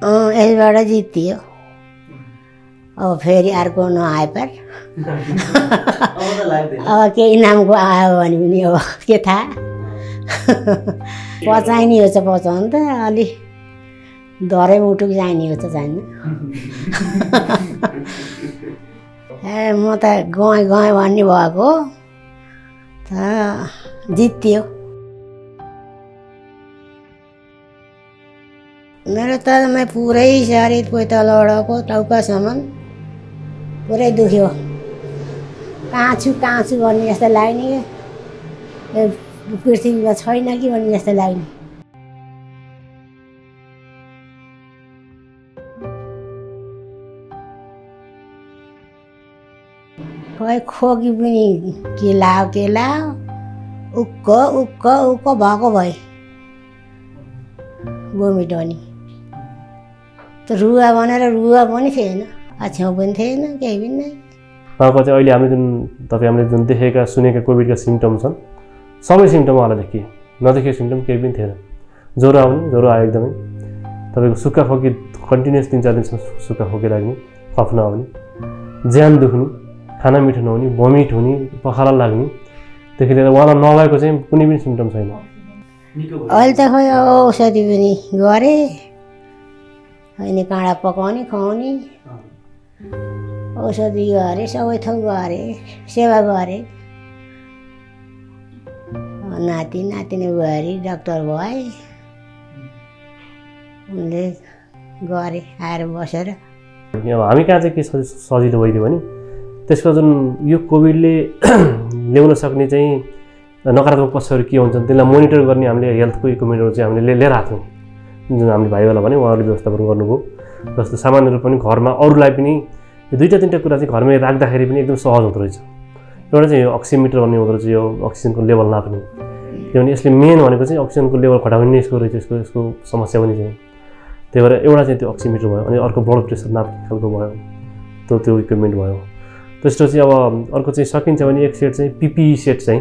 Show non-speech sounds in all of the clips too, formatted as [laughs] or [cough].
अँ यसबाट जितियो। अब फेरि अर्को नआए पर। अब केही नामको आयो भने पनि अब के थाहा। पचाइनी हो चाहिँ पचाउनु त अलि धरै मुटुक जाने हो त जान्न ए म त गएँ गएँ भन्ने भएको त जित्यो। मेरो त पुरै शरीर पैतालडको टाउकासम्म पुरै दुख्यो। कहाँ छु कहाँ छु भन्ने जस्तो लाग्ने पृथ्वीमा छैन कि भन्ने जस्तो लाग्ने खै खोकी पनि के लायो के लायो उक्क उक्क उक्क भएको भए बोमिट अनि त रुवा भनेर रुवा पनि थिएन। अछ्याउ पनि थिएन केही पनि नै। उहाँको चाहिँ अहिले हामीले जुन तपाईँ हामीले जुन देखेका सुनेका कोभिडका सिम्टम छन् सबै सिम्टम उहाँलाई देखिए। नदेखेको सिम्टम केही पनि थिएन। ज्वरो आउने ज्वरो आयो एकदमै। तपाईँको सुक्खा खोकी कन्टिन्युस तिन चार दिनसम्म सुक्खा खोकी लाग्ने कफ नआउने ज्यान दुख्ने खाना मिठो नहुने भमिट हुने पखाला लाग्ने। देखि लिएर उहाँलाई नभएको चाहिँ कुनै पनि सिम्टम छैन। अहिले त खै औषधि पनि गरेँ। अनि काँडा पकाउने खुवाउने। औषधि गरेँ सबै थोक गरेँ सेवा गरेँ। नाति नातिनी बुहारी डक्टर भए। उनले गरे आएर बसेर। अब हामी कहाँ चाहिँ के सजि सजिलो भइदियो भने त्यसको जुन यो कोभिडले [clears throat] ल्याउन सक्ने चाहिँ नकारात्मक पक्षहरू के हुन्छन् त्यसलाई मोनिटर गर्ने हामीले हेल्थको इक्विपमेन्टहरू चाहिँ हामीले लिएर आएको थियौँ जुन हामीले भाइहरूलाई भने उहाँहरूले व्यवस्थापन गर्नुभयो। जस्तो सामानहरू पनि घरमा अरूलाई पनि यो दुईवटा तिनवटा कुरा चाहिँ घरमै राख्दाखेरि पनि एकदम सहज हुँदो रहेछ। एउटा चाहिँ अक्सिमिटर भन्ने हुँदो रहेछ यो अक्सिजनको लेभल नाप्ने। किनभने यसले मेन भनेको चाहिँ अक्सिजनको लेभल घटाउने यसको रहेछ यसको यसको समस्या पनि चाहिँ त्यही भएर एउटा चाहिँ त्यो अक्सिमिटर भयो अनि अर्को ब्लड प्रेसर नाप्ने खालको भयो त्यो त्यो इक्विपमेन्ट भयो। त्यस्तो चाहिँ अब अर्को चाहिँ सकिन्छ भने एक सेट चाहिँ पिपिई सेट चाहिँ।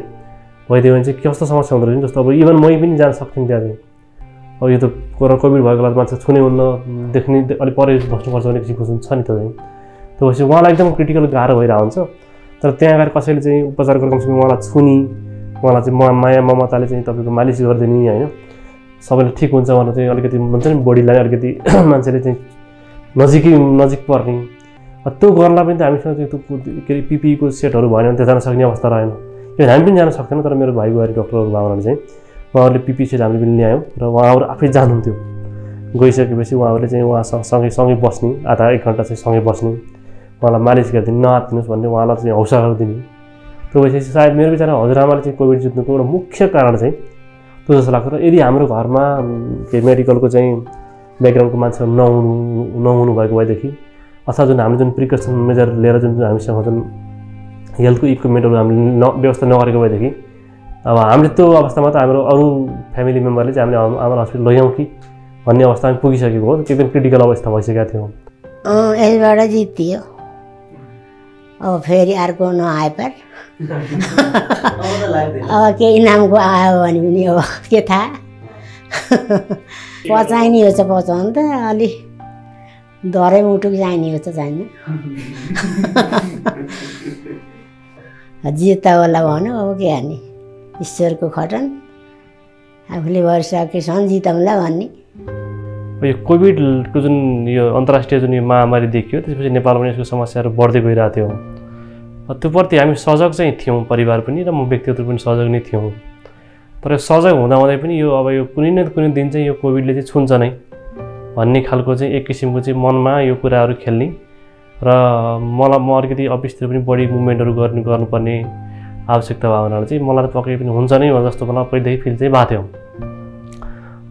भइदियो भने चाहिँ कस्तो समस्या हुँदो रहेछ जस्तो अब इभन मै पनि जान सक्थेँ त्यहाँ चाहिँ। अब यो त कोरोना कोभिड भएको बेला मान्छे छुने हुन्न देख्ने अलिक परे बस्नुपर्छ भन्ने किसिमको छ नि त चाहिँ त्यो भएपछि उहाँलाई एकदम क्रिटिकल गाह्रो भइरहेको हुन्छ। तर त्यहाँ गएर कसैले चाहिँ उपचार कमसेकम उहाँलाई छुनी उहाँलाई चाहिँ म माया ममताले चाहिँ तपाईँको मालिस गरिदिने होइन? सबैले ठिक हुन्छ भनेर चाहिँ अलिकति भन्छ नि बोडीलाई अलिकति [clears throat] मान्छेले चाहिँ नजिकै नजिक पर्ने। त्यो गर्नलाई पनि त हामीसँग त्यो के अरे पिपिईको सेटहरू भएन भने त्यहाँ जान सक्ने अवस्था रहेन। किनभने हामी पनि जान सक्दैनौँ तर मेरो भाइ बुहारी डक्टरहरू भावनाले चाहिँ। उहाँहरूले पिपी सेट हामीले पनि ल्यायौँ र उहाँहरू आफै जानुहुन्थ्यो। गइसकेपछि उहाँहरूले चाहिँ उहाँसँग सँगै सँगै बस्ने आधा एक घन्टा चाहिँ सँगै बस्ने उहाँलाई मालिस गरिदिने नआत्तिनुहोस् भन्ने उहाँलाई चाहिँ हौसला दिने। त्यो भएपछि सायद मेरो विचारमा हजुरआमाले चाहिँ कोभिड जित्नुको एउटा मुख्य कारण चाहिँ त्यो जस्तो लाग्छ। र यदि हाम्रो घरमा के मेडिकलको चाहिँ ब्याकग्राउन्डको मान्छेहरू नहुनु नहुनु भएको भएदेखि अथवा जुन हामीले जुन प्रिकसन मेजर लिएर जुन हामीसँग जुन हेल्थको इक्विपमेन्टहरू हामीले न व्यवस्था नगरेको भएदेखि अब हामीले त्यो अवस्थामा त हाम्रो अरू फ्यामिली मेम्बरले चाहिँ हामीले आमा हस्पिटल लैजाउँ कि भन्ने अवस्थामा पुगिसकेको हो। एकदम क्रिटिकल अवस्था भइसकेको थियो। यसबाट जितियो। अब फेरि अर्को नआए अब केही नामको आयो भने पनि अब के थाहा। पचाइनी हो पचाउनु त अलि। धरै मुटुक जाने हो त जान्न जिता होला भनौँ अब के हान्ने ईश्वरको खटन। आफूले गरिसकेसम्म जिताउँला भन्ने। यो कोभिडको जुन यो अन्तर्राष्ट्रिय जुन यो महामारी देखियो त्यसपछि नेपालमा यसको समस्याहरू बढ्दै गइरहेको थियो। त्यो प्रति हामी सजग चाहिँ थियौँ परिवार पनि र म व्यक्तिगत पनि सजग नै थियौँ। तर सजग हुँदाहुँदै पनि यो अब यो कुनै न कुनै दिन चाहिँ यो कोभिडले चाहिँ छुन्छ नै। भन्ने खालको चाहिँ एक किसिमको चाहिँ मनमा यो कुराहरू खेल्ने। र मलाई म अलिकति अफिसतिर पनि बढी मुभमेन्टहरू गर्नु गर्नुपर्ने। आवश्यकता भयो हुनाले चाहिँ मलाई त पक्कै पनि हुन्छ नै जस्तो मलाई पहिलेदेखि फिल चाहिँ भएको थियो।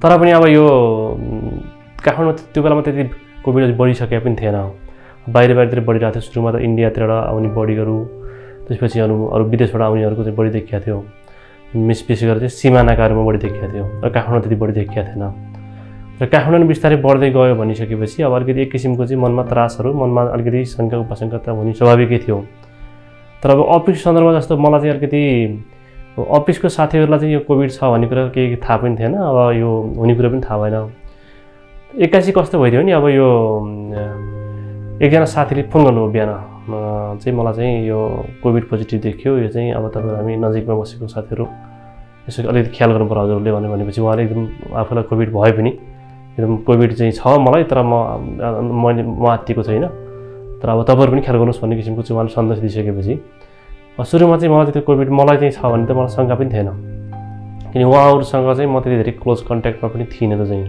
तर पनि अब यो काठमाडौँमा त्यो बेलामा त्यति कोभिड बढिसकेको पनि थिएन। बाहिर बाहिरतिर बढिरहेको थियो सुरुमा त इन्डियातिरबाट आउने बडीहरू त्यसपछि अरू अरू विदेशबाट आउनेहरूको चाहिँ बढी देखिएको थियो। मिस विशेष गरेर चाहिँ सिमानाकाहरूमा बढी देखिएको थियो र काठमाडौँ त्यति बढी देखिएको थिएन। र काठमाडौँ बिस्तारै बढ्दै गयो भनिसकेपछि अब अलिकति एक किसिमको चाहिँ मनमा त्रासहरू मनमा अलिकति शङ्का उपशङ्का हुने स्वाभाविकै थियो। तर अब अफिस सन्दर्भमा जस्तो मलाई चाहिँ अलिकति अफिसको साथीहरूलाई चाहिँ यो कोभिड छ भन्ने कुरा केही थाहा पनि थिएन अब यो हुने कुरा पनि थाहा भएन। एक्कासी कस्तो भइदियो नि अब यो एकजना साथीले फोन गर्नुभयो बिहान। चाहिँ मलाई चाहिँ यो कोभिड पोजिटिभ देखियो। यो चाहिँ अब तपाईँहरू हामी नजिकमा बसेको साथीहरू। यसो अलिकति ख्याल गर्नु पर्यो हजुरले भन्यो भनेपछि उहाँले एकदम आफूलाई कोभिड भए पनि एकदम कोभिड चाहिँ छ मलाई तर म मैले म आत्तिएको छैन। तर अब तपाईँहरू पनि ख्याल गर्नुहोस् भन्ने किसिमको चाहिँ उहाँले सन्देश दिइसकेपछि। सुरुमा चाहिँ मलाई चाहिँ त्यो कोभिड मलाई चाहिँ छ भने त मलाई शङ्का पनि थिएन। किन उहाँहरूसँग चाहिँ म त्यति धेरै क्लोज कन्ट्याक्टमा पनि थिइनँ त चाहिँ।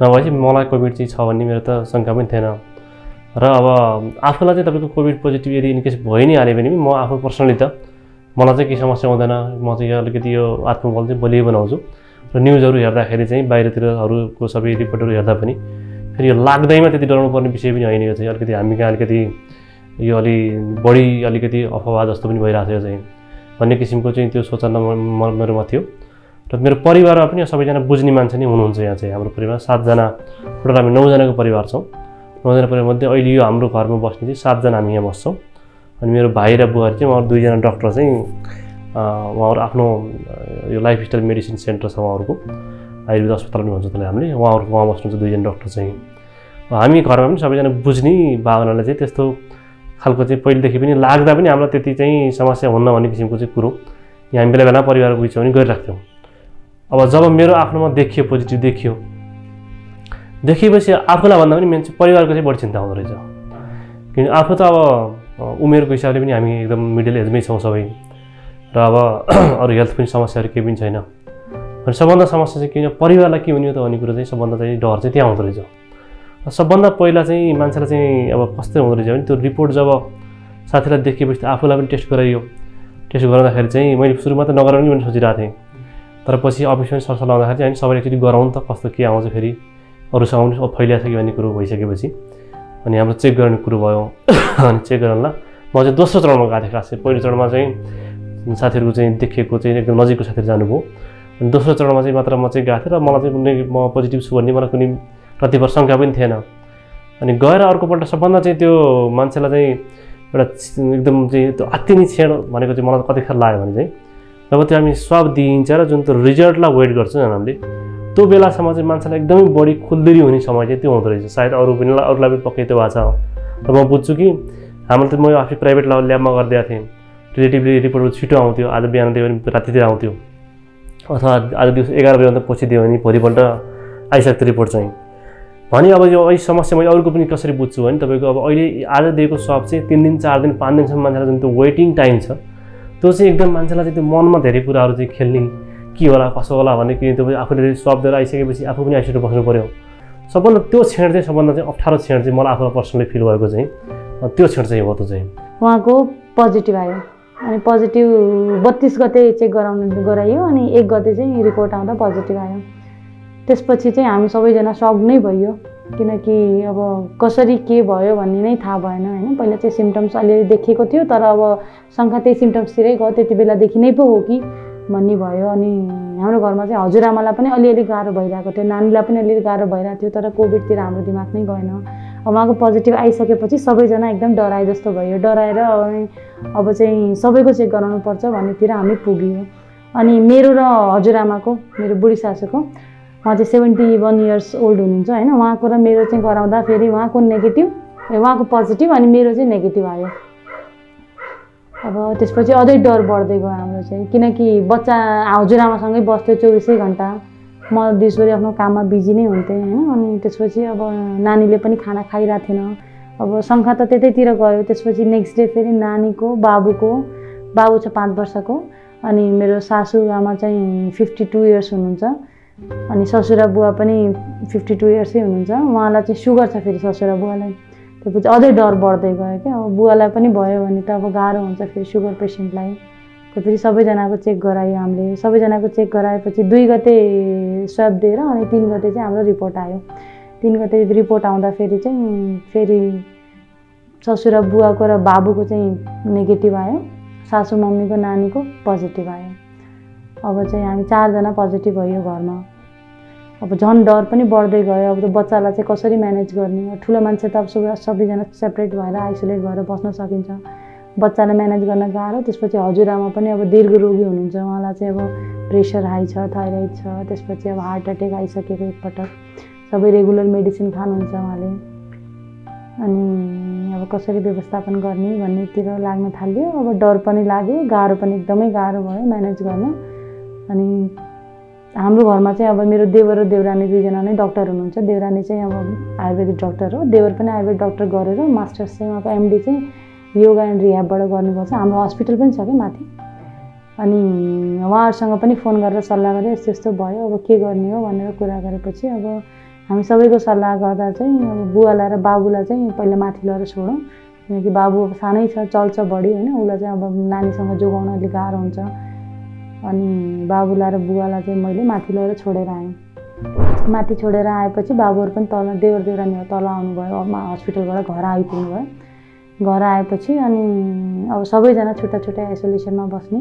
नभएपछि मलाई कोभिड चाहिँ छ भन्ने मेरो त शङ्का पनि थिएन। र अब आफूलाई चाहिँ तपाईँको कोभिड पोजिटिभ यदि इनकेस भइ नै हाल्यो भने पनि म आफू पर्सनली त मलाई चाहिँ केही समस्या हुँदैन। म चाहिँ अलिकति यो आत्मबल चाहिँ बलियो बनाउँछु। र न्युजहरू हेर्दाखेरि चाहिँ बाहिरतिरहरूको सबै रिपोर्टहरू हेर्दा पनि फेरि यो लाग्दैमा त्यति डराउनु पर्ने विषय पनि होइन यो चाहिँ। अलिकति हामी कहाँ अलिकति यो अलि बढी अलिकति अफवाह जस्तो पनि भइरहेको थियो चाहिँ। भन्ने किसिमको चाहिँ त्यो सोचना मेरोमा थियो। र मेरो परिवारमा पनि सबैजना बुझ्ने मान्छे नै हुनुहुन्छ यहाँ चाहिँ हाम्रो परिवार। सातजना टोटल हामी नौजनाको परिवार छौँ। नौजना परिवारमध्ये अहिले यो हाम्रो घरमा बस्ने चाहिँ सातजना हामी यहाँ बस्छौँ। अनि मेरो भाइ र बुहारी चाहिँ उहाँहरू दुईजना डक्टर चाहिँ उहाँहरू आफ्नो यो लाइफ स्टाइल मेडिसिन सेन्टर छ उहाँहरूको। आयुर्वेद अस्पताल पनि भन्छ त्यसलाई हामीले। उहाँहरूको उहाँ बस्नुहुन्छ दुईजना डक्टर चाहिँ। हामी घरमा पनि सबैजना बुझ्ने भावनाले चाहिँ त्यस्तो खालको चाहिँ पहिलेदेखि पनि लाग्दा पनि हामीलाई त्यति चाहिँ समस्या हुन्न भन्ने किसिमको चाहिँ कुरो यहाँ हामी बेला बेला परिवारको बिचमा पनि गरिराख्थ्यौँ। अब जब मेरो आफ्नोमा देखियो पोजिटिभ देखियो देखिएपछि आफूलाई भन्दा पनि मान्छे परिवारको चाहिँ बढी चिन्ता हुँदो रहेछ। किन आफू त अब उमेरको हिसाबले पनि हामी एकदम मिडल एजमै छौँ सबै। र अब [clears throat] अरू हेल्थ पनि समस्याहरू केही पनि छैन। अनि सबभन्दा समस्या चाहिँ किन परिवारलाई के हुने त भन्ने कुरो चाहिँ सबभन्दा चाहिँ डर चाहिँ त्यहाँ हुँदो रहेछ। सबभन्दा पहिला चाहिँ मान्छेलाई चाहिँ अब कस्तो हुँदो रहेछ भने त्यो रिपोर्ट जब साथीलाई देखिएपछि त आफूलाई पनि टेस्ट गराइयो। टेस्ट गराउँदाखेरि चाहिँ मैले सुरुमा त नगराउने पनि सोचिरहेको थिएँ। तर पछि अफिसमा सरसल्लाह आउँदाखेरि अनि सबैले एकचोटि गराउनु त कस्तो के आउँछ फेरि। अरूसँग पनि कि भन्ने कुरो भइसकेपछि। अनि हाम्रो चेक गर्ने कुरो भयो। [coughs] अनि चेक गर्नलाई म चाहिँ दोस्रो चरणमा गएको थिएँ खास। चाहिँ पहिलो चरणमा चाहिँ साथीहरूको चाहिँ देखेको चाहिँ एकदम नजिकको साथीहरू जानुभयो। अनि दोस्रो चरणमा चाहिँ मात्र म चाहिँ गएको थिएँ र मलाई चाहिँ कुनै म पोजिटिभ छु भन्ने मलाई कुनै प्रतिभर शङ्का पनि थिएन। अनि गएर अर्कोपल्ट सबभन्दा चाहिँ त्यो मान्छेलाई चाहिँ एउटा एकदम चाहिँ त्यो अति नै छेड भनेको चाहिँ मलाई कतिखेर लाग्यो भने चाहिँ जब त्यो हामी स्वाब दिइन्छ र जुन त्यो रिजल्टलाई वेट गर्छौँ हामीले त्यो बेलासम्म चाहिँ मान्छेलाई एकदमै बढी खुल्दिरी हुने समय चाहिँ त्यो हुँदो रहेछ। सायद अरू पनि अरूलाई पनि पक्कै त्यो भएको छ। र म बुझ्छु कि हाम्रो त म आफै प्राइभेट ल्याबमा गरिदिएको थिएँ। रिलेटिभली रिपोर्टहरू छिटो आउँथ्यो। आज बिहान दियो भने रातितिर आउँथ्यो। अथवा आज दिउँसो एघार बजीभन्दा पछि दियो भने भोलिपल्ट आइसक्थ्यो रिपोर्ट चाहिँ। भने अब यो अहिले समस्या मैले अरूको पनि कसरी बुझ्छु भने तपाईँको अब अहिले आज दिएको सप चाहिँ तिन दिन चार दिन पाँच दिनसम्म मान्छेलाई जुन त्यो वेटिङ टाइम छ त्यो चाहिँ एकदम मान्छेलाई चाहिँ त्यो मनमा धेरै कुराहरू चाहिँ खेल्ने के होला कसो होला भन्ने कि तपाईँ आफूले सप दिएर आइसकेपछि आफू पनि आइसिएर बस्नु पऱ्यो सबभन्दा त्यो क्षण चाहिँ सबभन्दा चाहिँ अप्ठ्यारो क्षण चाहिँ मलाई आफूलाई पर्सनली फिल भएको चाहिँ त्यो क्षण चाहिँ हो त्यो चाहिँ। उहाँको पोजिटिभ आयो। अनि पोजिटिभ बत्तिस गते चेक गराउनु गराइयो अनि एक गते चाहिँ रिपोर्ट आउँदा पोजिटिभ आयो। त्यसपछि चाहिँ हामी सबैजना सक नै भइयो किनकि अब कसरी के भयो भन्ने नै थाहा भएन होइन। पहिला चाहिँ सिम्टम्स अलिअलि देखेको थियो तर अब शङ्का त्यही सिम्टम्सतिरै गयो। त्यति बेलादेखि नै पो हो कि भन्ने भयो। अनि हाम्रो घरमा चाहिँ हजुरआमालाई पनि अलिअलि गाह्रो भइरहेको थियो। नानीलाई पनि अलिअलि गाह्रो भइरहेको थियो तर कोभिडतिर हाम्रो दिमाग नै गएन। उहाँको पोजिटिभ आइसकेपछि सबैजना एकदम डराए जस्तो भयो। डराएर अब चाहिँ सबैको चेक गराउनु पर्छ भन्नेतिर हामी पुग्यौँ। अनि मेरो र हजुरआमाको मेरो बुढी सासूको उहाँ चाहिँ सेभेन्टी वान इयर्स ओल्ड हुनुहुन्छ होइन? उहाँको र मेरो चाहिँ गराउँदा फेरि उहाँको नेगेटिभ उहाँको पोजिटिभ अनि मेरो चाहिँ नेगेटिभ आयो। अब त्यसपछि अझै डर बढ्दै गयो हाम्रो चाहिँ किनकि बच्चा हजुरआमासँगै बस्थ्यो चौबिसै घन्टा। म दिउँसोरी आफ्नो काममा बिजी नै हुन्थेँ होइन? अनि त्यसपछि अब नानीले पनि खाना खाइरहेको थिएन। अब शङ्का त त्यतैतिर गयो त्यसपछि नेक्स्ट डे फेरि नानीको बाबुको बाबु छ पाँच वर्षको अनि मेरो सासू आमा चाहिँ फिफ्टी टू इयर्स हुनुहुन्छ। अनि ससुरा बुवा पनि फिफ्टी टू इयर्सै हुनुहुन्छ। उहाँलाई चाहिँ सुगर छ फेरि ससुरा बुवालाई। त्यसपछि अझै डर बढ्दै गयो क्या। अब बुवालाई पनि भयो भने त अब गाह्रो हुन्छ फेरि सुगर पेसेन्टलाई त्यो फेरि सबैजनाको चेक गरायो हामीले। सबैजनाको चेक गराएपछि दुई गते स्वाब दिएर अनि तिन गते चाहिँ हाम्रो रिपोर्ट आयो। तिन गते रिपोर्ट आउँदाखेरि चाहिँ फेरि ससुरा बुवाको र बाबुको चाहिँ नेगेटिभ आयो। सासु मम्मीको नानीको पोजिटिभ आयो। अब चाहिँ हामी चारजना पोजिटिभ भयो घरमा। अब झन् डर पनि बढ्दै गयो। अब त्यो बच्चालाई चाहिँ कसरी म्यानेज गर्ने? ठुलो मान्छे त अब सबै सबैजना सेपरेट भएर आइसोलेट भएर बस्न सकिन्छ। बच्चालाई म्यानेज गर्न गाह्रो। त्यसपछि हजुरआमा पनि अब दीर्घ रोगी हुनुहुन्छ। उहाँलाई चाहिँ अब प्रेसर हाई छ थाइरोइड छ। त्यसपछि अब हार्ट एट्याक आइसकेको एकपटक। सबै रेगुलर मेडिसिन खानुहुन्छ उहाँले। अनि अब कसरी व्यवस्थापन गर्ने भन्नेतिर लाग्न थाल्यो। अब डर पनि लाग्यो। गाह्रो पनि एकदमै गाह्रो भयो म्यानेज गर्न। अनि हाम्रो घरमा चाहिँ अब मेरो देवर र देवरानी दुईजना नै डक्टर हुनुहुन्छ। देवरानी चाहिँ अब आयुर्वेदिक डक्टर हो। देवर पनि आयुर्वेदिक डक्टर गरेर मास्टर्स चाहिँ उहाँको एमडी चाहिँ योगा एन्ड रिह्याबबाट गर्नुपर्छ हाम्रो हस्पिटल पनि छ कि माथि? अनि उहाँहरूसँग पनि फोन गरेर सल्लाह गरेँ यस्तो यस्तो भयो अब के गर्ने हो भनेर कुरा गरेपछि अब हामी सबैको सल्लाह गर्दा चाहिँ अब बुवालाई र बाबुलाई चाहिँ पहिला माथि लगेर छोडौँ। किनकि बाबु अब सानै छ चल्छ बढी होइन। उसलाई चाहिँ अब नानीसँग जोगाउन अलिक गाह्रो हुन्छ। अनि बाबुलाई र बुवालाई चाहिँ मैले माथि लगेर छोडेर आएँ। माथि छोडेर आएपछि बाबुहरू पनि तल देवर देवरानीहरू तल आउनुभयो। हस्पिटलबाट घर आइपुग्नु भयो घर आएपछि अनि अब सबैजना छुट्टा छुट्टै आइसोलेसनमा बस्ने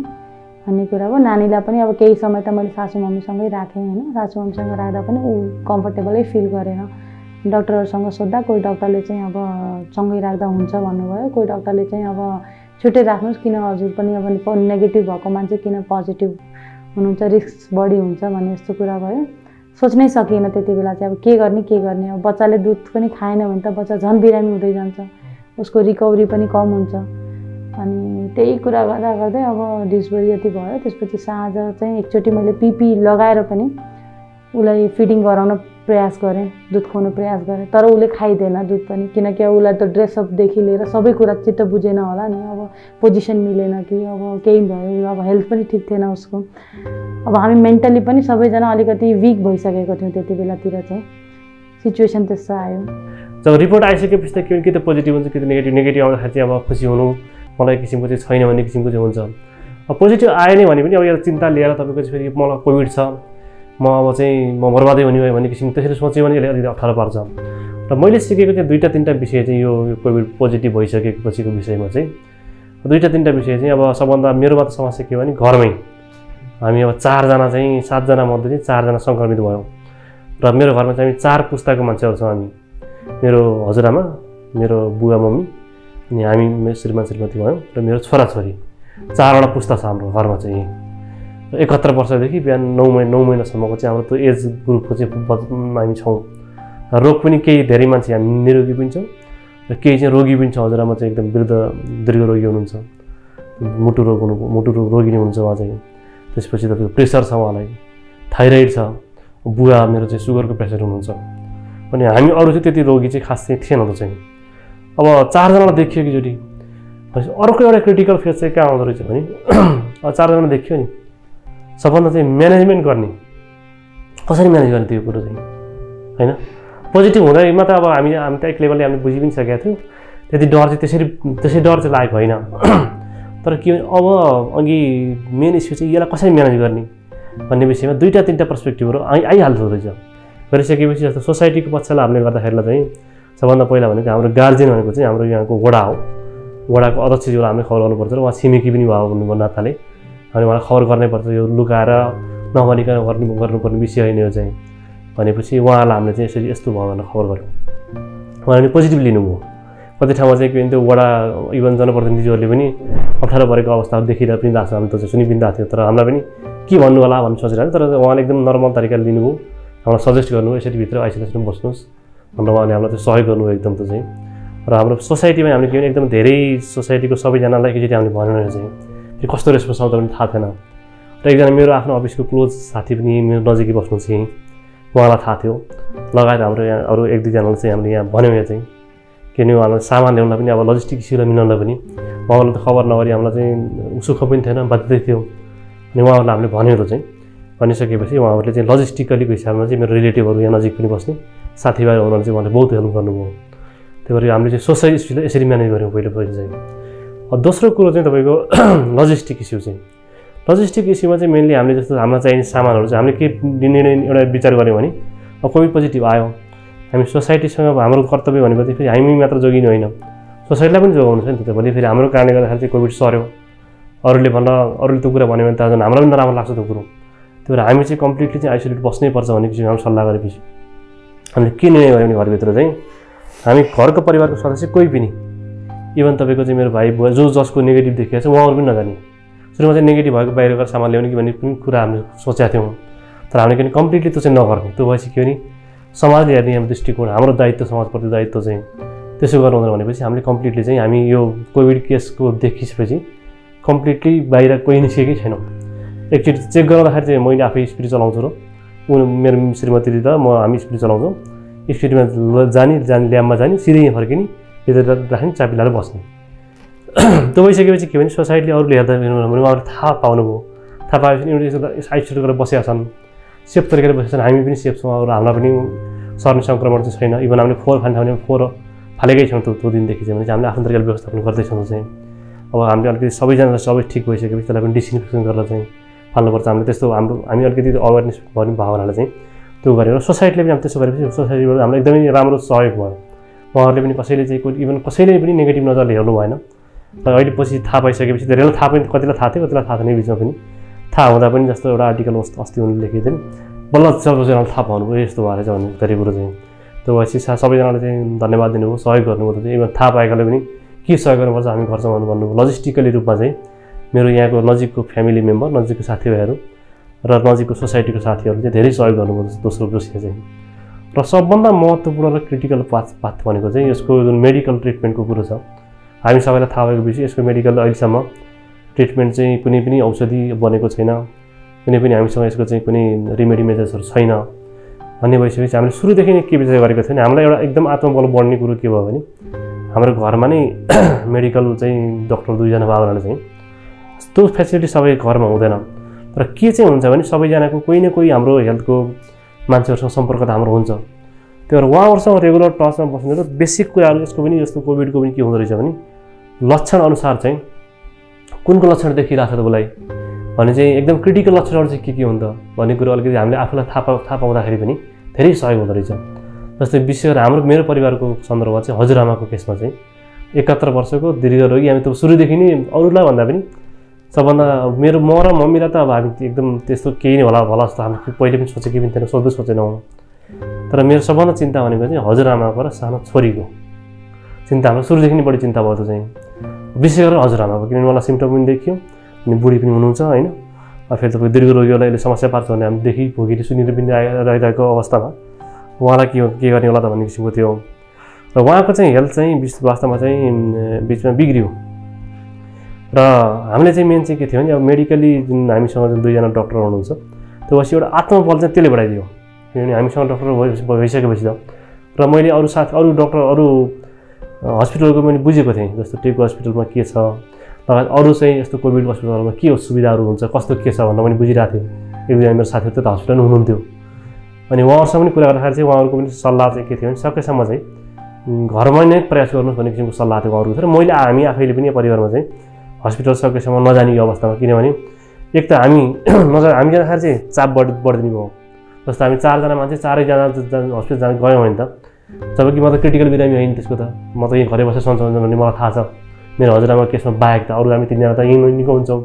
भन्ने कुरा हो नानीलाई पनि अब केही समय त मैले सासु मम्मीसँगै राखेँ होइन। सासु मम्मीसँग राख्दा पनि ऊ कम्फर्टेबलै फिल गरेन। डक्टरहरूसँग सोद्धा कोही डक्टरले चाहिँ अब सँगै राख्दा हुन्छ भन्नुभयो। कोही डक्टरले चाहिँ अब छुट्टै राख्नुहोस् किन हजुर पनि अब नेगेटिभ भएको मान्छे किन पोजिटिभ हुनुहुन्छ रिस्क बढी हुन्छ भन्ने यस्तो कुरा भयो। सोच्नै सकिएन त्यति बेला चाहिँ अब के गर्ने के गर्ने? अब बच्चाले दुध पनि खाएन भने त बच्चा झन् बिरामी हुँदै जान्छ। उसको रिकभरी पनि कम हुन्छ। अनि त्यही कुरा गर्दा गर्दै अब डिसबरी जति भयो। त्यसपछि साँझ चाहिँ एकचोटि मैले पिपी लगाएर पनि उसलाई फिडिङ गराउन प्रयास गरेँ दुध खुवाउनु प्रयास गरेँ तर उसले खाइदिएन दुध पनि। किनकि अब उसलाई त ड्रेसअपदेखि लिएर सबै कुरा चित्त बुझेन होला नि। अब पोजिसन मिलेन कि अब केही भयो अब हेल्थ पनि ठिक थिएन उसको। अब हामी मेन्टली पनि सबैजना अलिकति विक भइसकेको थियौँ त्यति बेलातिर चाहिँ। सिचुएसन त्यस्तो आयो। जब रिपोर्ट आइसकेपछि त के त पोजिटिभ हुन्छ कि त नेगेटिभ नेगेटिभ आउँदाखेरि चाहिँ अब खुसी हुनु मलाई किसिमको चाहिँ छैन भन्ने किसिमको चाहिँ हुन्छ। अब पोजिटिभ आयो नै भने पनि अब एउटा चिन्ता लिएर तपाईँको फेरि मलाई कोभिड छ। म अब चाहिँ म बर्बादै हुने भयो भन्ने किसिम त्यसरी सोच्यो भने यसले अलिकति अप्ठ्यारो पार्छ। र मैले सिकेको चाहिँ दुईवटा तिनवटा विषय चाहिँ यो कोभिड पोजिटिभ भइसकेको पछिको विषयमा चाहिँ दुईवटा तिनवटा विषय चाहिँ अब सबभन्दा मेरो मात्र समस्या के भने घरमै। हामी अब चारजना चाहिँ सातजना मध्ये चाहिँ चारजना सङ्क्रमित भयौँ। र मेरो घरमा चाहिँ हामी चार पुस्ताको मान्छेहरू छौँ हामी। मेरो हजुरआमा मेरो बुवा मम्मी अनि हामी श्रीमान श्रीमती भयौँ र मेरो छोराछोरी। चारवटा पुस्ता छ हाम्रो घरमा चाहिँ। एकहत्तर वर्षदेखि बिहान नौ महिना नौ महिनासम्मको चाहिँ हाम्रो त्यो एज ग्रुपको चाहिँ हामी छौँ। रोग पनि केही धेरै मान्छे हामी निरोगी पनि छौँ र केही चाहिँ रोगी पनि छ हजुरआमा चाहिँ एकदम वृद्ध दीर्घ रोगी हुनुहुन्छ। मुटु रोग हुनु मुटु रोग रोगी नै हुनुहुन्छ उहाँ चाहिँ। त्यसपछि तपाईँको प्रेसर छ उहाँलाई। थाइरोइड छ। बुवा मेरो चाहिँ सुगरको पेसेन्ट हुनुहुन्छ। अनि हामी अरू चाहिँ त्यति रोगी चाहिँ खास चाहिँ थिएन चाहिँ। अब चारजनालाई देखियो एकचोटि अर्को एउटा क्रिटिकल फेज चाहिँ कहाँ आउँदो रहेछ भने? [clears throat] चारजना देखियो नि। सबभन्दा चाहिँ म्यानेजमेन्ट गर्ने। कसरी म्यानेज गर्ने त्यो कुरो चाहिँ? होइन? पोजिटिभ हुँदैमा त अब हामी हामी त एक लेभलले हामीले बुझि पनि सकेका थियौँ। त्यति डर चाहिँ त्यसरी त्यसरी डर चाहिँ लागेको होइन। [clears throat] तर के अब अघि मेन इस्यु चाहिँ यसलाई कसरी म्यानेज गर्ने भन्ने विषयमा दुईवटा तिनवटा पर्सपेक्टिभहरू आइ आइहाल्दो रहेछ। गरिसकेपछि जस्तो सोसाइटीको पक्षलाई हामीले गर्दाखेरिलाई चाहिँ सबभन्दा पहिला भनेको हाम्रो गार्जेन भनेको चाहिँ हाम्रो यहाँको वडा हो। वडाको अध्यक्षज्यूलाई हामीले खबर गर्नुपर्छ र उहाँ छिमेकी पनि भयो भन्नु नाताले। अनि उहाँलाई खबर गर्नैपर्छ यो लुकाएर नभनिकन गर्नु गर्नुपर्ने विषय होइन यो चाहिँ। भनेपछि उहाँलाई हामीले चाहिँ यसरी यस्तो भयो भनेर खबर गऱ्यौँ उहाँले पोजिटिभ लिनुभयो। कति ठाउँमा चाहिँ के भने त्यो वडा इभन जनप्रतिनिधिहरूले पनि अप्ठ्यारो परेको अवस्था देखिरहेको पनि भएको छ हामी त सुनि पनि थियो। तर हामीलाई पनि के भन्नु होला भन्ने सोचिरहेको तर उहाँले एकदम नर्मल तरिकाले लिनुभयो। हामीलाई सजेस्ट गर्नु यसरी भित्र आइसोलेसन बस्नुहोस् भनेर उहाँले हामीलाई चाहिँ सहयोग गर्नुभयो एकदम त चाहिँ। र हाम्रो सोसाइटीमा हामीले के भने एकदम धेरै सोसाइटीको सबैजनालाई एकचोटि हामीले भन्यो भने चाहिँ फेरि कस्तो रेस्पोन्स आउँछ भने थाहा थिएन। र एकजना मेरो आफ्नो अफिसको क्लोज साथी पनि मेरो नजिकै बस्नु चाहिँ उहाँलाई थाहा थियो। लगायत हाम्रो यहाँ अरू एक दुईजनालाई चाहिँ हामीले यहाँ भन्यौँ यहाँ चाहिँ। किनभने उहाँलाई सामान ल्याउनलाई पनि अब लजिस्टिक इस्युलाई मिलाउनलाई पनि। उहाँलाई त खबर नगरी हामीलाई चाहिँ सुख पनि थिएन बाध्यतै थियो। अनि उहाँहरूलाई हामीले भन्योहरू चाहिँ। भनिसकेपछि उहाँहरूले चाहिँ लजिस्टिकलीको हिसाबमा चाहिँ मेरो रिलेटिभहरू यहाँ नजिक पनि बस्ने साथीभाइ हुनाले चाहिँ उहाँले बहुत हेल्प गर्नुभयो। त्यही भएर हामीले चाहिँ सोसाइटी इस्युलाई यसरी म्यानेज गऱ्यौँ पहिलो पहिलो चाहिँ। दोस्रो कुरो चाहिँ तपाईँको [clears throat] लजिस्टिक इस्यु चाहिँ। लजिस्टिक इस्युमा चाहिँ मेनली हामीले जस्तो हामीलाई चाहिने सामानहरू चाहिँ हामीले के निर्णय एउटा विचार गऱ्यौँ भने कोभिड पोजिटिभ आयो हामी सोसाइटीसँग हाम्रो कर्तव्य चाहिँ फेरि हामी मात्र जोगिने होइन। सोसाइटीलाई पनि जोगाउनु छ नि त भोलि फेरि हाम्रो कारणले गर्दाखेरि चाहिँ कोभिड सर्यो। अरूले भन्न अरूले त्यो कुरा भन्यो भने त झन् हामीलाई पनि नराम्रो लाग्छ त्यो कुरो। त्यही भएर हामी चाहिँ कम्प्लिटली चाहिँ आइसोलेट बस्नै पर्छ भन्ने किसिमको हामी सल्लाह गरेपछि। हामीले के निर्णय गऱ्यौँ भने घरभित्र चाहिँ हामी घरको परिवारको सदस्य कोही पनि इभन तपाईँको चाहिँ मेरो भाइ जो जसको नेगेटिभ देखिएको छ उहाँहरू पनि नजाने। सुरुमा चाहिँ नेगेटिभ भएको बाहिर गएर सामान ल्याउने कि भन्ने पनि कुरा हामीले सोचेका थियौँ। तर हामीले किन कम्प्लिटली त्यो चाहिँ नगर्ने। त्यो भएपछि के भने समाजले हेर्ने हाम्रो दृष्टिकोण हाम्रो दायित्व समाजप्रति दायित्व चाहिँ त्यसो गर्नु हुँदैन भनेपछि हामीले कम्प्लिटली चाहिँ हामी यो कोभिड केसको देखिसकेपछि कम्प्लिटली बाहिर कोही निस्केकै छैनौँ। एकचोटि चेक गराउँदाखेरि चाहिँ मैले आफै स्पिड चलाउँछु र ऊ मेरो श्रीमतीले र म हामी स्पिड चलाउँछौँ। स्पिडमा जाने जाने ल्याबमा जाने सिधै फर्किने। भित्र राख्ने चाबी लगाएर बस्ने। [clears throat] त्यो भइसकेपछि के भने सोसाइटीले अरूले हेर्दा भने उहाँहरू थाहा पाउनुभयो। थाहा पाएपछि एउटा आइसोलेट गरेर बसेका छन्। सेफ तरिकाले बसेका छन्। हामी पनि सेफ छौँ अरू हामीलाई पनि सर्ने सङ्क्रमण चाहिँ छैन। इभन हामीले फोहोर खाने ठाउँमा फोहोर फालेकै छौँ त्यो त्यो दिनदेखि चाहिँ भने। हामीले आफ्नो तरिकाले व्यवस्थापन गर्दैछौँ चाहिँ। अब हामीले अलिकति सबैजना सबै ठिक भइसकेपछि त्यसलाई पनि डिसइन्फेक्सन गरेर चाहिँ फाल्नुपर्छ। हामीले त्यस्तो हाम्रो हामी अलिकति अवेरनेस भन्ने भावनालाई चाहिँ त्यो गरेर सोसाइटीले पनि हामी त्यसो गरेपछि सोसाइटीबाट हामीलाई एकदमै राम्रो सहयोग भयो। उहाँहरूले पनि कसैले चाहिँ इभन कसैले पनि नेगेटिभ नजरले हेर्नु भएन। र अहिले पछि थाहा पाइसकेपछि धेरैलाई थाहा पनि कतिलाई थाहा थियो कतिलाई थाहा थिएन बिचमा पनि। थाहा हुँदा पनि जस्तो एउटा आर्टिकल अस्ति उनले लेखेको थियो नि बल्ल सबैजनाले थाहा पाउनुभयो यस्तो भएर चाहिँ भन्ने धेरै कुरो चाहिँ। त्यो भएपछि सबैजनाले चाहिँ धन्यवाद दिनुभयो सहयोग गर्नुभयो। चाहिँ इभन थाहा पाएकाले पनि के सहयोग गर्नुपर्छ हामी गर्छौँ भनेर भन्नुभयो। लजिस्टिकली रूपमा चाहिँ मेरो यहाँको नजिकको फ्यामिली मेम्बर नजिकको साथीभाइहरू र नजिकको सोसाइटीको साथीहरूले चाहिँ धेरै सहयोग गर्नुभयो दोस्रो दोस्रो चाहिँ। र सबभन्दा महत्त्वपूर्ण र क्रिटिकल पाथ पाथ भनेको चाहिँ यसको जुन मेडिकल ट्रिटमेन्टको कुरो छ। हामी सबैलाई थाहा भएको विषय यसको मेडिकल अहिलेसम्म ट्रिटमेन्ट चाहिँ कुनै पनि औषधि बनेको छैन। कुनै पनि हामीसँग यसको चाहिँ कुनै रिमेडी मेजर्सहरू छैन। भन्ने भइसकेपछि हामीले सुरुदेखि नै के विचार गरेको थियौँ हामीलाई एउटा एकदम आत्मबल बढ्ने कुरो के भयो भने हाम्रो घरमा नै [coughs] मेडिकल चाहिँ डक्टर दुईजना भने चाहिँ त्यो फेसिलिटी सबै घरमा हुँदैन। तर के चाहिँ हुन्छ भने सबैजनाको कोही न कोही हाम्रो हेल्थको मान्छेहरूसँग सम्पर्क त हाम्रो हुन्छ। त्यही भएर उहाँहरूसँग रेगुलर टचमा बस्नु र बेसिक कुराहरू यसको पनि जस्तो कोभिडको पनि के हुँदो रहेछ भने लक्षण अनुसार चाहिँ कुन कुन लक्षण देखिरहेको छ तपाईँलाई? भने चाहिँ एकदम क्रिटिकल लक्षणहरू चाहिँ के के हुन्छ भन्ने कुरो अलिकति हामीले आफूलाई थाहा पा थाहा पाउँदाखेरि पनि धेरै सहयोग हुँदो रहेछ। जस्तै विशेष गरेर हाम्रो मेरो परिवारको सन्दर्भमा चाहिँ हजुरआमाको केसमा चाहिँ एकात्तर वर्षको दीर्घरोगी हामी त सुरुदेखि नै अरूलाई भन्दा पनि सबभन्दा मेरो म र मम्मीलाई त अब हामी एकदम त्यस्तो केही नै होला होला जस्तो हामी पहिले पनि सोचेकै पनि थिएन सोध्दै सोचेनौँ। तर मेरो सबभन्दा चिन्ता भनेको चाहिँ हजुरआमाको र सानो छोरीको। चिन्ता हाम्रो सुरुदेखि नै बढी चिन्ता भयो चाहिँ। विशेष गरेर हजुरआमाको किनभने मलाई सिम्टम पनि देखियो अनि बुढी पनि हुनुहुन्छ होइन? फेरि तपाईँ दीर्घ रोगीहरूलाई यसले समस्या पार्छ भने हामी देखि भोगेर सुनेर पनि रहिरहेको अवस्थामा। उहाँलाई के के गर्ने होला त भन्ने किसिमको थियो र उहाँको चाहिँ हेल्थ चाहिँ वास्तवमा चाहिँ बिचमा बिग्रियो। र हामीले चाहिँ मेन चाहिँ के थियो भने अब मेडिकली जुन हामीसँग जुन दुईजना डक्टर हुनुहुन्छ त्यो पछि एउटा आत्मबल चाहिँ त्यसले बढाइदियो। किनभने हामीसँग डक्टर भइ- भइसकेपछि त। र मैले अरू साथ अरू डक्टर अरू हस्पिटलको मैले बुझेको थिएँ जस्तो टेकको हस्पिटलमा के छ लगायत अरू चाहिँ यस्तो कोभिड हस्पिटलमा के सुविधाहरू हुन्छ कस्तो के छ भनेर पनि बुझिरहेको थिएँ। एक दुईजना मेरो साथीहरू त हस्पिटलमा हुनुहुन्थ्यो। अनि उहाँहरूसँग पनि कुरा गर्दाखेरि चाहिँ उहाँहरूको पनि सल्लाह चाहिँ के थियो भने सकेसम्म चाहिँ घरमा नै प्रयास गर्नुहोस् भन्ने किसिमको सल्लाह थियो उहाँहरूको। र मैले हामी आफैले पनि परिवारमा चाहिँ हस्पिटल सकेसम्म नजाने यो अवस्थामा। किनभने एक त हामी [clears throat] नजा हामी जाँदाखेरि चाहिँ चाप बढ बढिदिने भयो। जस्तो हामी चारजना मान्छे चारैजना हस्पिटल जान गयौँ भने त जब कि म त क्रिटिकल बिरामी होइन त्यसको त। म त यहीँ घरै बसेर सन्चो हुन्छ भन्ने मलाई थाहा छ। मेरो हजुरआमा केसमा बाहेक त अरू हामी तिनजना त यहीँ निको हुन्छौँ।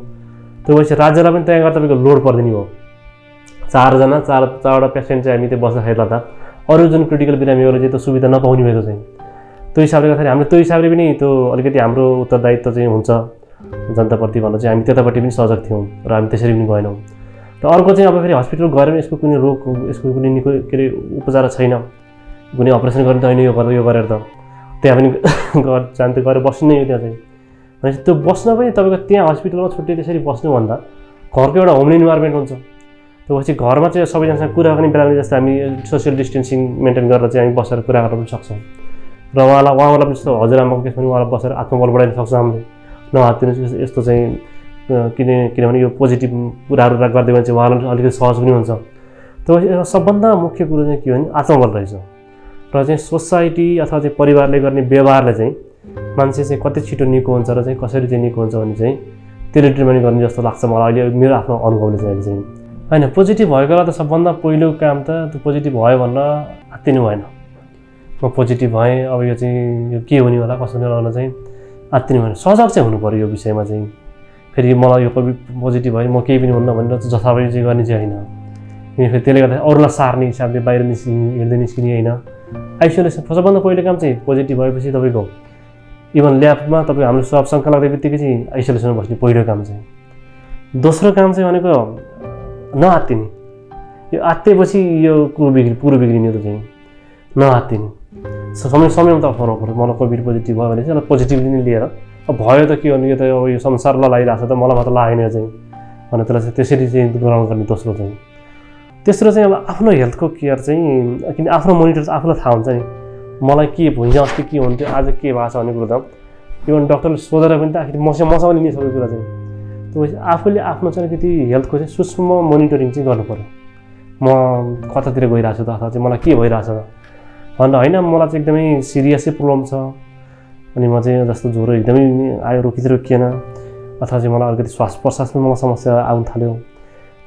त्यो भएपछि राज्यलाई पनि त्यहाँ गर्दा तपाईँको लोड परिदिने भयो। चारजना चार चारवटा पेसेन्ट चाहिँ हामी त्यो बस्दाखेरि लाँदा अरू जुन क्रिटिकल बिरामीहरू चाहिँ त्यो सुविधा नपाउने भएको चाहिँ। त्यो हिसाबले गर्दाखेरि हामीले त्यो हिसाबले पनि त्यो अलिकति हाम्रो उत्तरदायित्व चाहिँ हुन्छ। जनताप्रति भनेर चाहिँ हामी त्यतापट्टि पनि सजग थियौँ र हामी त्यसरी पनि गएनौँ र अर्को चाहिँ अब फेरि हस्पिटल गएर पनि यसको कुनै रोग यसको कुनै निको के अरे उपचार छैन। कुनै अपरेसन गर्ने त होइन यो गरेर यो गरेर त। त्यहाँ पनि [laughs] गएर जान त गएर बस्नु नै हो त्यहाँ चाहिँ। भनेपछि त्यो बस्न पनि तपाईँको त्यहाँ हस्पिटलमा छुट्टै त्यसरी बस्नुभन्दा घरको एउटा होम इन्भाइरोमेन्ट हुन्छ। त्यो पछि घरमा चाहिँ सबैजनासँग कुरा गर्ने बेला जस्तो हामी सोसियल डिस्टेन्सिङ मेन्टेन गरेर चाहिँ हामी बसेर कुरा गर्न पनि सक्छौँ। र उहाँलाई उहाँलाई पनि जस्तो हजुरआमाको केसमा पनि उहाँलाई बसेर आत्मबल बढाइन सक्छौँ हामीले। नहातिनुहोस् यस्तो चाहिँ किन किनभने यो पोजिटिभ कुराहरू गरिदियो भने चाहिँ उहाँलाई अलिकति सहज पनि हुन्छ। पछि सबभन्दा मुख्य कुरो चाहिँ के हो भने आत्मबल रहेछ। र चाहिँ सोसाइटी अथवा चाहिँ परिवारले गर्ने व्यवहारले चाहिँ मान्छे चाहिँ कति छिटो निको हुन्छ र चाहिँ कसरी चाहिँ निको हुन्छ भने चाहिँ त्यसले डिटर्माइन गर्ने जस्तो लाग्छ मलाई अहिले मेरो आफ्नो अनुभवले चाहिँ अहिले चाहिँ। होइन पोजिटिभ भएकोलाई त सबभन्दा पहिलो काम त त्यो पोजिटिभ भयो भनेर आत्तिनु भएन। म पोजिटिभ भएँ अब यो चाहिँ यो के हुने होला कसो हुने होला चाहिँ आत्तिनु भएन सजग चाहिँ हुनु पऱ्यो यो विषयमा चाहिँ। फेरि मलाई यो कोभिड पोजिटिभ भयो म केही पनि हुन्न भनेर जथाभावी चाहिँ गर्ने चाहिँ होइन। फेरि त्यसले गर्दा अरूलाई सार्ने हिसाबले बाहिर निस्किने हिँड्दै निस्किने होइन। आइसोलेसन सबभन्दा पहिलो काम चाहिँ पोजिटिभ भएपछि तपाईँको इभन ल्याबमा तपाईँ हाम्रो सब शङ्का लाग्ने बित्तिकै चाहिँ आइसोलेसनमा बस्ने पहिलो काम चाहिँ। दोस्रो काम चाहिँ भनेको नआत्तिने। यो आत्तेपछि यो कुरो बिग्रि कुरो बिग्रिने त चाहिँ। नआत्तिने। समय समयमा त फरक पर्छ मलाई कोभिड पोजिटिभ भयो भने चाहिँ यसलाई पोजिटिभली नै लिएर अब भयो त के गर्नु यो त अब यो संसार लगाइरहेको छ त मलाई मात्र लागेन चाहिँ भनेर त्यसलाई चाहिँ त्यसरी चाहिँ गराउनु पर्ने दोस्रो चाहिँ तेस्रो चाहिँ अब आफ्नो हेल्थको केयर चाहिँ किन आफ्नो मोनिटर आफूलाई थाहा हुन्छ नि मलाई के हिजो अस्ति के हुन्थ्यो आज के भएको छ भन्ने कुरो त इभन डक्टरले सोधेर पनि त आखिर मसँग मसँग लिने सबै कुरा चाहिँ त्यो आफूले आफ्नो चाहिँ अलिकति हेल्थको चाहिँ सूक्ष्म मोनिटरिङ चाहिँ गर्नु पऱ्यो म कतातिर गइरहेको छु त अथवा चाहिँ मलाई के भइरहेछ त भनेर होइन मलाई चाहिँ एकदमै सिरियसै प्रब्लम छ। अनि म चाहिँ जस्तो ज्वरो एकदमै आयो रोकिँदै रोकिएन अथवा चाहिँ मलाई अलिकति श्वास प्रश्वासमा मलाई समस्या आउनु थाल्यो।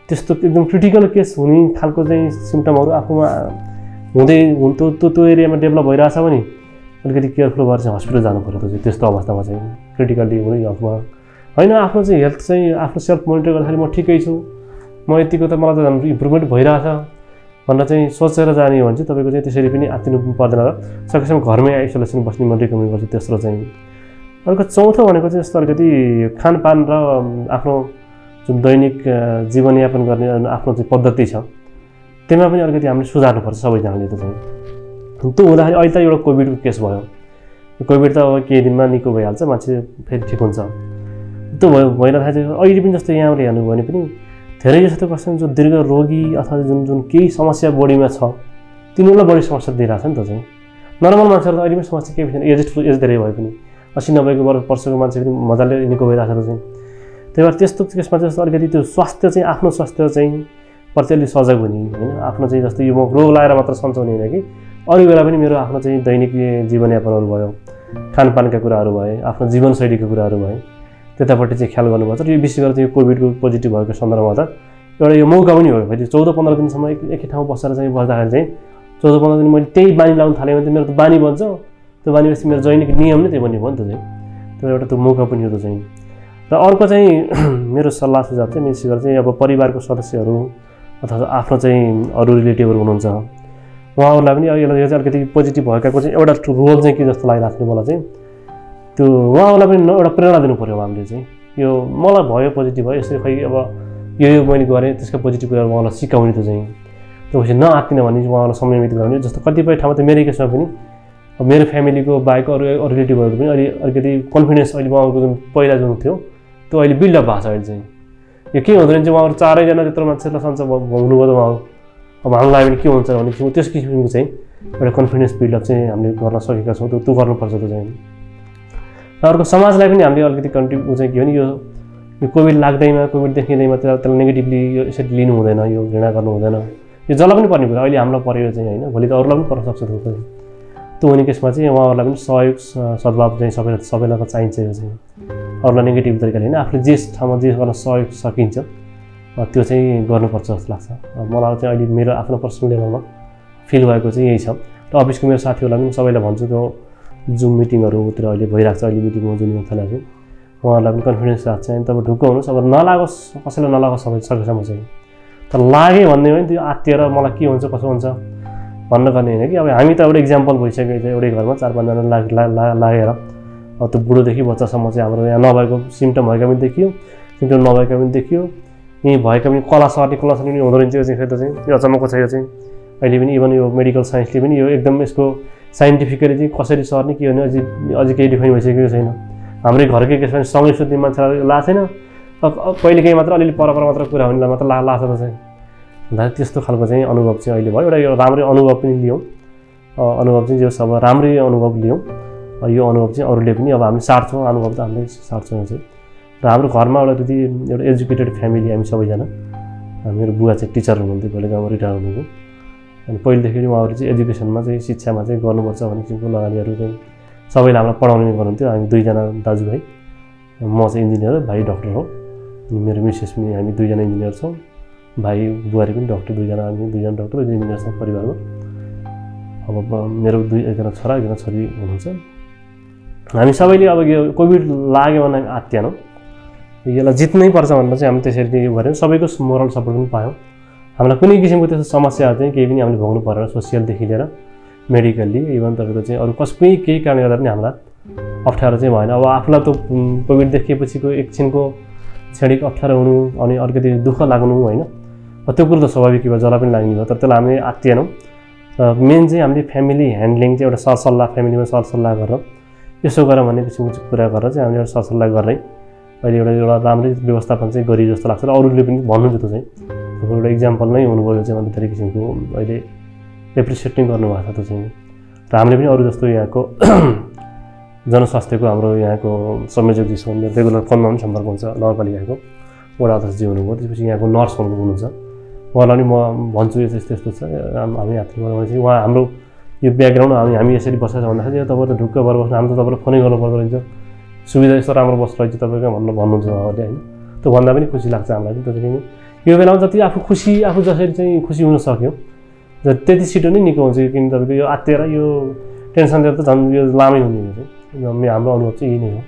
त्यस्तो एकदम क्रिटिकल केस हुने खालको चाहिँ सिम्टमहरू आफूमा हुँदै त्यो त्यो त्यो एरियामा डेभलप भइरहेछ भने अलिकति केयरफुल गरेर चाहिँ हस्पिटल जानु पऱ्यो त्यो चाहिँ। त्यस्तो अवस्थामा चाहिँ क्रिटिकल्ली हुने हेल्थमा होइन आफ्नो चाहिँ हेल्थ चाहिँ आफ्नो सेल्फ मोनिटर गर्दाखेरि म ठिकै छु। म यतिको त मलाई त इम्प्रुभमेन्ट भइरहेछ। भनेर चाहिँ सोचेर जाने हो भने चाहिँ तपाईँको चाहिँ त्यसरी पनि आत्तिनु पर्दैन र सकेसम्म घरमै आइसोलेसन बस्ने म रिकमेन्ड गर्छु तेस्रो चाहिँ। अर्को चौथो भनेको चाहिँ यस्तो अलिकति खानपान र आफ्नो जुन दैनिक जीवनयापन गर्ने आफ्नो चाहिँ पद्धति छ त्यसमा पनि अलिकति हामीले सुधार्नुपर्छ सबैजनाले त चाहिँ। त्यो हुँदाखेरि अहिले त एउटा कोभिडको केस भयो। कोभिड त अब केही दिनमा निको भइहाल्छ मान्छे फेरि ठिक हुन्छ। त्यो भयो चाहिँ अहिले पनि जस्तो यहाँले हेर्नुभयो भने पनि धेरै जस्तो कस्तो जो दीर्घ रोगी अथवा जुन जुन केही समस्या बडीमा छ तिनीहरूलाई बढी समस्या दिइरहेछ नि त चाहिँ। नर्मल मान्छेहरू त अहिले पनि समस्या केही छैन एज एज धेरै भए पनि। असी नब्बेको वर्ष वर्षको मान्छे पनि मजाले निको भइरहेको छ चाहिँ। त्यही भएर त्यस्तो केसमा चाहिँ अलिकति त्यो स्वास्थ्य चाहिँ आफ्नो स्वास्थ्य चाहिँ प्रति अलिक सजग हुने होइन? आफ्नो चाहिँ जस्तो यो म रोग लगाएर मात्र सन्चाउने होइन कि? अरू बेला पनि मेरो आफ्नो चाहिँ दैनिक जीवनयापनहरू भयो खानपानका कुराहरू भए आफ्नो जीवनशैलीको कुराहरू भए। त्यतापट्टि चाहिँ ख्याल गर्नुपर्छ र यो विशेष गरेर यो कोभिडको पोजिटिभ भएको सन्दर्भमा त एउटा यो मौका पनि हो। फेरि चौध पन्ध्र दिनसम्म एक एकै ठाउँ बसेर चाहिँ बस्दाखेरि चाहिँ चौध पन्ध्र दिन मैले त्यही बानी लाउनु थालेँ भने त मेरो त बानी बन्छ। त्यो बानी बसी मेरो दैनिक नियम नै त्यही बन्ने भयो नि त चाहिँ। त्यो एउटा त्यो मौका पनि हो त्यो चाहिँ। र अर्को चाहिँ [clears throat] मेरो सल्लाह सुझाव चाहिँ विशेष गरेर चाहिँ अब परिवारको सदस्यहरू अथवा आफ्नो चाहिँ अरू रिलेटिभहरू हुनुहुन्छ। उहाँहरूलाई पनि यसलाई चाहिँ अलिकति पोजिटिभ भएकाको चाहिँ एउटा रोल चाहिँ के जस्तो लागिरहेको थियो मलाई चाहिँ त्यो उहाँहरूलाई पनि एउटा प्रेरणा दिनु पऱ्यो हामीले चाहिँ। यो मलाई भयो पोजिटिभ भयो यसरी खै अब यो यो मैले गरेँ त्यसको पोजिटिभ कुरा उहाँलाई सिकाउने त चाहिँ। त्यो पछि नआत्तिन भने चाहिँ उहाँलाई समयमित गराउने जस्तो कतिपय ठाउँमा त मेरै केसमा पनि अब मेरो फ्यामिलीको बाहेक अरू अरू रिलेटिभहरू पनि अलि अलिकति कन्फिडेन्स अहिले उहाँको जुन पहिला जुन थियो त्यो अहिले बिल्डअप भएको छ अहिले चाहिँ। यो के हुँदैन चाहिँ उहाँहरू चारैजना त्यत्रो मान्छेलाई सन्च भ- हुनुभयो त उहाँहरू। अब हामीलाई पनि के हुन्छ भने त्यस किसिमको चाहिँ एउटा कन्फिडेन्स बिल्डअप चाहिँ हामीले गर्न सकेका छौँ त्यो त्यो गर्नुपर्छ त्यो चाहिँ। र अर्को समाजलाई पनि हामीले अलिकति कन्ट्रिब्यु चाहिँ के भने यो यो कोभिड लाग्दैमा कोभिड देखिँदैमा त्यसलाई त्यसलाई नेगेटिभली यो यसरी लिनु हुँदैन यो घृणा गर्नु हुँदैन। यो जसलाई पनि पर्ने कुरा अहिले हामीलाई पऱ्यो चाहिँ होइन भोलि त अरूलाई पनि पर्न सक्छ चाहिँ त्यो हुने केसमा चाहिँ उहाँहरूलाई पनि सहयोग सद्भाव चाहिँ सबै सबैलाई त चाहिन्छ यो चाहिँ। अरूलाई नेगेटिभ तरिकाले होइन आफूले जे ठाउँमा जे गर्न सहयोग सकिन्छ त्यो चाहिँ गर्नुपर्छ जस्तो लाग्छ। मलाई चाहिँ अहिले मेरो आफ्नो पर्सनल लेभलमा फिल भएको चाहिँ यही छ। र अफिसको मेरो साथीहरूलाई पनि सबैलाई भन्छु त्यो जुम मिटिङहरूतिर अहिले भइरहेको छ अहिले मिटिङमा जुन थालेको छु उहाँहरूलाई पनि कन्फिडेन्स राख्छ। अनि तपाईँ ढुक्क हुनुहोस्। अब नलागोस् कसैलाई नलागोस् सबै सकेसम्म चाहिँ। तर लाग्यो भन्ने हो नि त्यो आत्तिएर मलाई के हुन्छ कसो हुन्छ भन्न गर्ने होइन कि। अब हामी त एउटा इक्जाम्पल भइसकेको छ एउटै घरमा चार पाँचजना लाग लागेर। अब त्यो बुढोदेखि बच्चासम्म चाहिँ हाम्रो यहाँ नभएको सिम्टम भएका पनि देखियो। सिम्टम नभएका पनि देखियो। यहीँ भएका पनि कला सर्ने कला सर्ने हुँदो रहेछ यो चाहिँ। त चाहिँ? यो अचम्मको छ यो चाहिँ। अहिले पनि इभन यो मेडिकल साइन्सले पनि यो एकदम यसको साइन्टिफिकली चाहिँ कसरी सर्ने के भने अझै अझै केही डिफाइन भइसकेको छैन। हाम्रै घरकै केसमा सँगै सुत्ने मान्छेलाई लाएको छैन। अब- अब कहिले काहीँ मात्र अलिअलि परपर मात्र कुरा हुनेलाई मात्र ला लाग्छ चाहिँ त्यस्तो खालको चाहिँ अनुभव चाहिँ अहिले भयो। एउटा यो राम्रै अनुभव पनि लियौँ। अनुभव चाहिँ जो अब राम्रै अनुभव लियौँ। यो अनुभव चाहिँ अरूले पनि अब हामीले साट्छौँ अनुभव त हामीले साट्छौँ यो चाहिँ र हाम्रो घरमा एउटा त्यति एउटा एजुकेटेड फ्यामिली हामी सबैजना। मेरो बुवा चाहिँ टिचर हुनुहुन्थ्यो पहिला गाउँमा रिटायर हुनुभयो। अनि पहिलेदेखि नै उहाँहरू चाहिँ एजुकेसनमा चाहिँ शिक्षामा चाहिँ गर्नुपर्छ भन्ने किसिमको लगानीहरू चाहिँ सबैले हामीलाई पढाउने गर्नुहुन्थ्यो हामी दुईजना दाजुभाइ म चाहिँ इन्जिनियर भाइ डक्टर हो। अनि मेरो मिसेस पनि हामी दुईजना इन्जिनियर छौँ। भाइ बुहारी पनि डक्टर दुईजना हामी दुईजना डक्टर इन्जिनियर छौँ परिवारमा। अब मेरो दुई एकजना छोरा एकजना छोरी हुनुहुन्छ। हामी सबैले अब यो कोभिड लाग्यो भने हामी आत्तिएनौँ यसलाई जित्नै पर्छ भनेर चाहिँ हामी त्यसरी गऱ्यौँ। सबैको मोरल सपोर्ट पनि पायौँ। हामीलाई कुनै किसिमको त्यस्तो समस्याहरू चाहिँ केही पनि हामीले भोग्नु परेन सोसियलदेखि लिएर मेडिकल्ली इभन तपाईँको चाहिँ अरू कसै केही कारणले गर्दा पनि हामीलाई अप्ठ्यारो चाहिँ भएन। अब आफूलाई त कोभिड देखिएपछिको एकछिनको क्षणिक अप्ठ्यारो हुनु अनि अलिकति दुःख लाग्नु होइन। त्यो कुरो त स्वाभाविक भयो जसलाई पनि लाग्ने भयो तर त्यसलाई हामी आत्तिएनौँ मेन चाहिँ हामीले फ्यामिली ह्यान्डलिङ चाहिँ एउटा सरसल्लाह फ्यामिलीमा सरसल्लाह गरेर यसो गर भन्ने किसिमको कुरा गरेर चाहिँ हामीले एउटा सरसल्लाह गरेरै अहिले एउटा एउटा राम्रै व्यवस्थापन चाहिँ गरियो जस्तो लाग्छ। र अरूले पनि भन्नुहुन्छ त्यो चाहिँ। तपाईँको एउटा इक्जाम्पल नै हुनुभयो चाहिँ अन्त धेरै किसिमको अहिले एप्रिसिएट नै गर्नुभएको छ त्यो चाहिँ। र हामीले पनि अरू जस्तो यहाँको [clears throat] जनस्वास्थ्यको हाम्रो यहाँको संयोजकजीसँग रेगुलर फोनमा पनि सम्पर्क हुन्छ नगरपालिकाको। वडा अध्यक्षजी हुनुभयो त्यसपछि यहाँको नर्स हुनु हुनुहुन्छ। उहाँलाई पनि म भन्छु यो यस्तो यस्तो छ। हाम- यात्री भनेपछि उहाँ हाम्रो यो ब्याकग्राउन्ड हामी हामी यसरी बसेको छ भन्दाखेरि तपाईँ त ढुक्क भएर बस्नु हामी त तपाईँलाई फोनै गर्नु पर्दो रहेछ। सुविधा यस्तो राम्रो बस्दो रहेछ तपाईँको भन्नु भन्नुहुन्छ उहाँहरूले होइन? त्यो भन्दा पनि खुसी लाग्छ हामीलाई पनि त्यसरी यो बेलामा जति आफू खुसी आफू जसरी चाहिँ खुसी हुन सक्यो त्यति छिटो नै निको हुन्छ किन तपाईँको यो आत्तिएर यो टेन्सन लिएर त झन् यो लामै हुने चाहिँ। हाम्रो अनुभव चाहिँ यही नै हो।